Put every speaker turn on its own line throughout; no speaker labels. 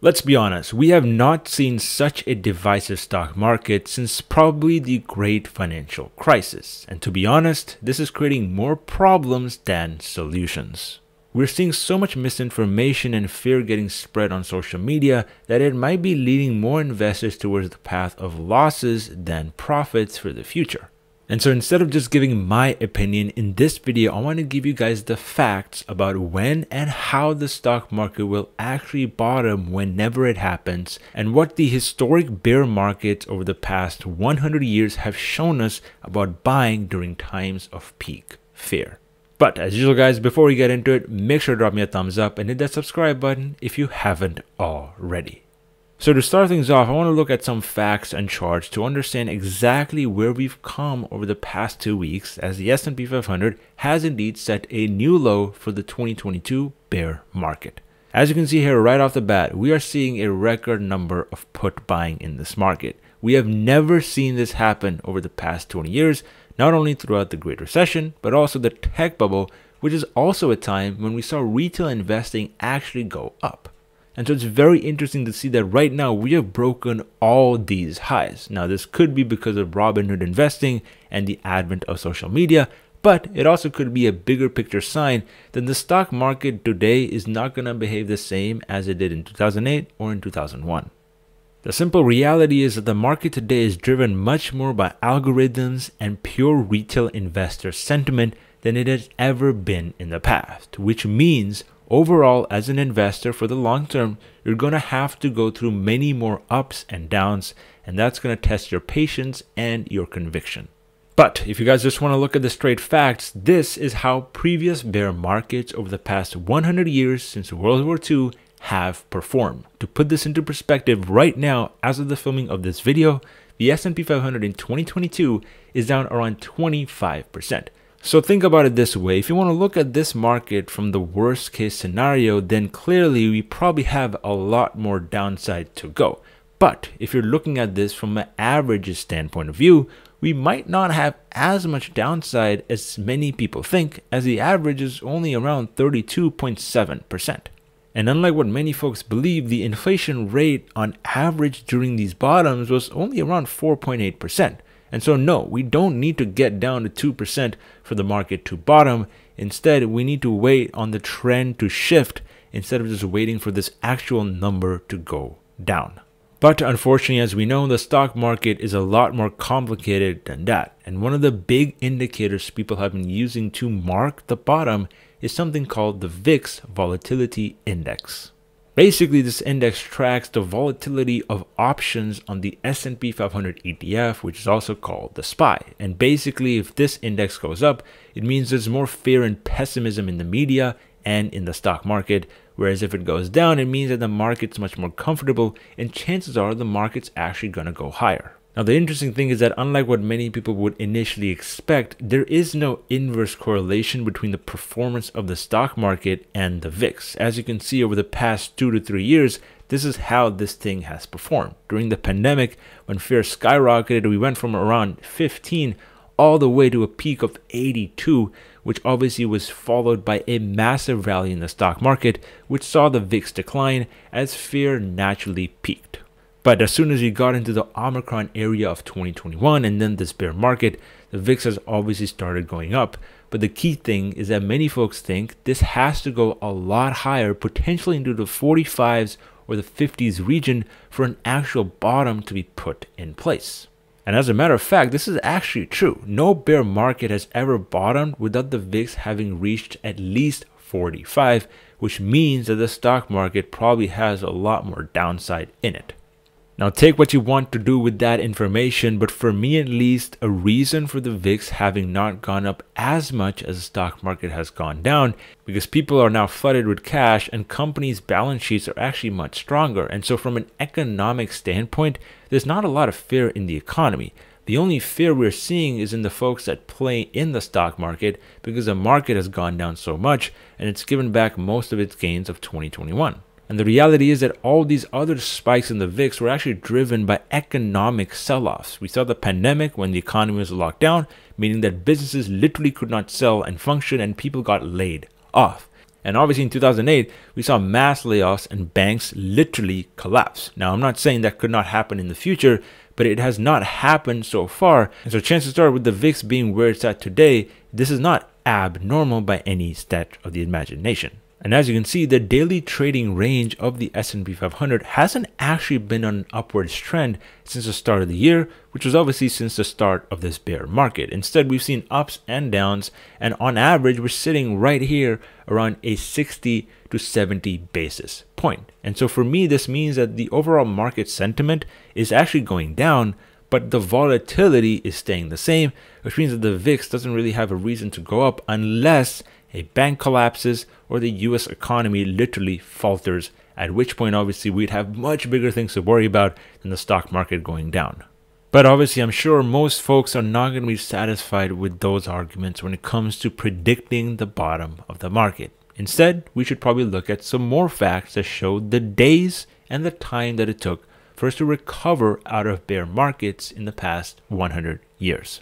Let's be honest, we have not seen such a divisive stock market since probably the great financial crisis. And to be honest, this is creating more problems than solutions. We're seeing so much misinformation and fear getting spread on social media that it might be leading more investors towards the path of losses than profits for the future. And so instead of just giving my opinion in this video, I want to give you guys the facts about when and how the stock market will actually bottom whenever it happens and what the historic bear markets over the past 100 years have shown us about buying during times of peak fear. But as usual guys, before we get into it, make sure to drop me a thumbs up and hit that subscribe button if you haven't already. So to start things off, I want to look at some facts and charts to understand exactly where we've come over the past two weeks as the S&P 500 has indeed set a new low for the 2022 bear market. As you can see here right off the bat, we are seeing a record number of put buying in this market. We have never seen this happen over the past 20 years, not only throughout the Great Recession, but also the tech bubble, which is also a time when we saw retail investing actually go up. And so it's very interesting to see that right now we have broken all these highs. Now, this could be because of Robinhood investing and the advent of social media, but it also could be a bigger picture sign that the stock market today is not going to behave the same as it did in 2008 or in 2001. The simple reality is that the market today is driven much more by algorithms and pure retail investor sentiment than it has ever been in the past, which means Overall, as an investor for the long term, you're going to have to go through many more ups and downs, and that's going to test your patience and your conviction. But if you guys just want to look at the straight facts, this is how previous bear markets over the past 100 years since World War II have performed. To put this into perspective, right now, as of the filming of this video, the S&P 500 in 2022 is down around 25%. So think about it this way. If you want to look at this market from the worst case scenario, then clearly we probably have a lot more downside to go. But if you're looking at this from an average standpoint of view, we might not have as much downside as many people think, as the average is only around 32.7%. And unlike what many folks believe, the inflation rate on average during these bottoms was only around 4.8%. And so, no, we don't need to get down to 2% for the market to bottom. Instead, we need to wait on the trend to shift instead of just waiting for this actual number to go down. But unfortunately, as we know, the stock market is a lot more complicated than that. And one of the big indicators people have been using to mark the bottom is something called the VIX Volatility Index. Basically, this index tracks the volatility of options on the S&P 500 ETF, which is also called the SPY. And basically, if this index goes up, it means there's more fear and pessimism in the media and in the stock market. Whereas if it goes down, it means that the market's much more comfortable and chances are the market's actually going to go higher. Now, the interesting thing is that unlike what many people would initially expect, there is no inverse correlation between the performance of the stock market and the VIX. As you can see over the past two to three years, this is how this thing has performed. During the pandemic, when fear skyrocketed, we went from around 15 all the way to a peak of 82, which obviously was followed by a massive rally in the stock market, which saw the VIX decline as fear naturally peaked. But as soon as we got into the Omicron area of 2021 and then this bear market, the VIX has obviously started going up. But the key thing is that many folks think this has to go a lot higher, potentially into the 45s or the 50s region for an actual bottom to be put in place. And as a matter of fact, this is actually true. No bear market has ever bottomed without the VIX having reached at least 45, which means that the stock market probably has a lot more downside in it. Now take what you want to do with that information, but for me at least, a reason for the VIX having not gone up as much as the stock market has gone down, because people are now flooded with cash and companies' balance sheets are actually much stronger. And so from an economic standpoint, there's not a lot of fear in the economy. The only fear we're seeing is in the folks that play in the stock market because the market has gone down so much and it's given back most of its gains of 2021. And the reality is that all these other spikes in the VIX were actually driven by economic sell offs. We saw the pandemic when the economy was locked down, meaning that businesses literally could not sell and function and people got laid off. And obviously in 2008, we saw mass layoffs and banks literally collapse. Now, I'm not saying that could not happen in the future, but it has not happened so far. And so chances are with the VIX being where it's at today, this is not abnormal by any stretch of the imagination. And as you can see, the daily trading range of the S&P 500 hasn't actually been on an upwards trend since the start of the year, which was obviously since the start of this bear market. Instead, we've seen ups and downs, and on average, we're sitting right here around a 60 to 70 basis point. And so for me, this means that the overall market sentiment is actually going down, but the volatility is staying the same, which means that the VIX doesn't really have a reason to go up unless a bank collapses or the US economy literally falters, at which point, obviously, we'd have much bigger things to worry about than the stock market going down. But obviously, I'm sure most folks are not going to be satisfied with those arguments when it comes to predicting the bottom of the market. Instead, we should probably look at some more facts that show the days and the time that it took for us to recover out of bear markets in the past 100 years.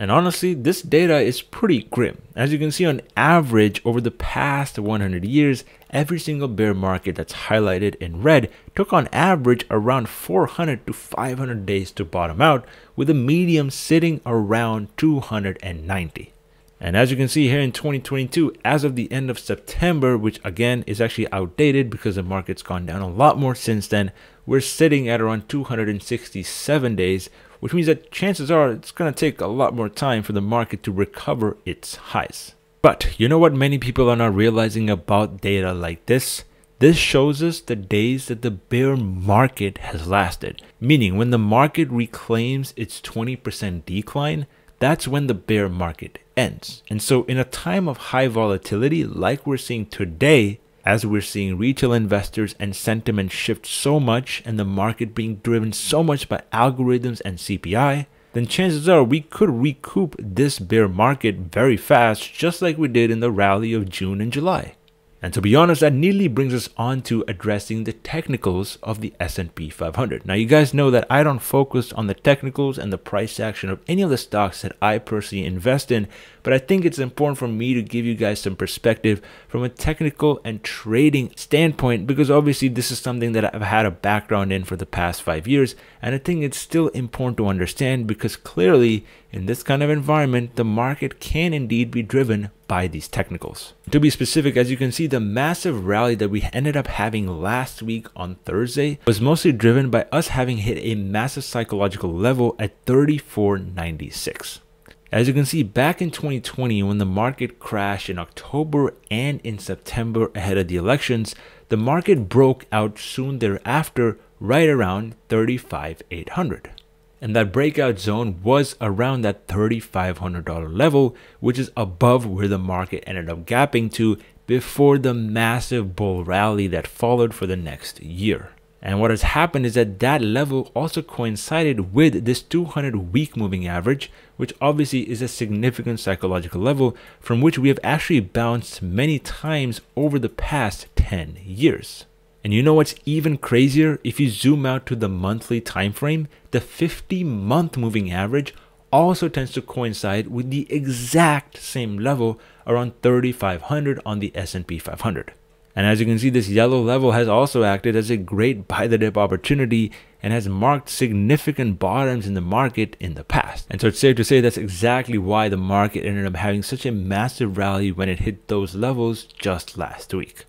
And honestly, this data is pretty grim. As you can see on average over the past 100 years, every single bear market that's highlighted in red took on average around 400 to 500 days to bottom out, with a medium sitting around 290. And as you can see here in 2022, as of the end of September, which again is actually outdated because the market's gone down a lot more since then, we're sitting at around 267 days, which means that chances are it's going to take a lot more time for the market to recover its highs. But you know what many people are not realizing about data like this? This shows us the days that the bear market has lasted, meaning when the market reclaims its 20% decline, that's when the bear market ends. And so, in a time of high volatility like we're seeing today, as we're seeing retail investors and sentiment shift so much and the market being driven so much by algorithms and CPI, then chances are we could recoup this bear market very fast, just like we did in the rally of June and July. And to be honest, that neatly brings us on to addressing the technicals of the S&P 500. Now, you guys know that I don't focus on the technicals and the price action of any of the stocks that I personally invest in, but I think it's important for me to give you guys some perspective from a technical and trading standpoint because obviously this is something that I've had a background in for the past five years, and I think it's still important to understand because clearly in this kind of environment, the market can indeed be driven by these technicals. To be specific, as you can see, the massive rally that we ended up having last week on Thursday was mostly driven by us having hit a massive psychological level at 34.96. As you can see, back in 2020, when the market crashed in October and in September ahead of the elections, the market broke out soon thereafter, right around 35,800. And that breakout zone was around that $3,500 level, which is above where the market ended up gapping to before the massive bull rally that followed for the next year. And what has happened is that that level also coincided with this 200 week moving average, which obviously is a significant psychological level from which we have actually bounced many times over the past 10 years. And you know what's even crazier? If you zoom out to the monthly time frame, the 50 month moving average also tends to coincide with the exact same level around 3500 on the S&P 500. And as you can see, this yellow level has also acted as a great buy the dip opportunity and has marked significant bottoms in the market in the past. And so it's safe to say that's exactly why the market ended up having such a massive rally when it hit those levels just last week.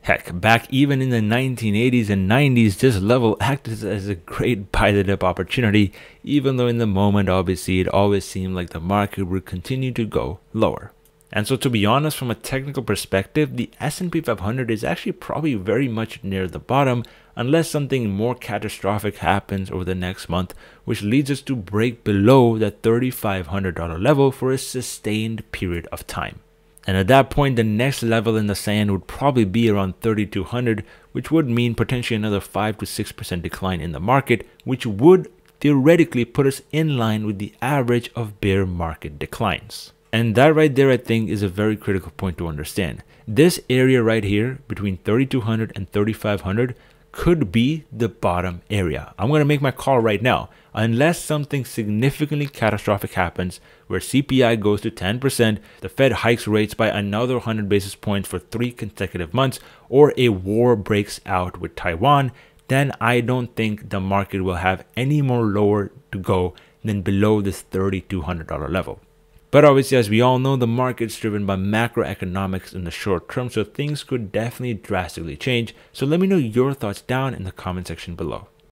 Heck, back even in the 1980s and 90s, this level acted as a great buy the dip opportunity, even though in the moment, obviously, it always seemed like the market would continue to go lower. And so to be honest, from a technical perspective, the S&P 500 is actually probably very much near the bottom unless something more catastrophic happens over the next month, which leads us to break below that $3,500 level for a sustained period of time. And at that point, the next level in the sand would probably be around 3200, which would mean potentially another 5 to 6% decline in the market, which would theoretically put us in line with the average of bear market declines. And that right there, I think, is a very critical point to understand. This area right here, between 3200 and 3500, could be the bottom area. I'm going to make my call right now. Unless something significantly catastrophic happens, where CPI goes to 10%, the Fed hikes rates by another 100 basis points for three consecutive months, or a war breaks out with Taiwan, then I don't think the market will have any more lower to go than below this $3,200 level. But obviously, as we all know, the market's driven by macroeconomics in the short term, so things could definitely drastically change. So let me know your thoughts down in the comment section below.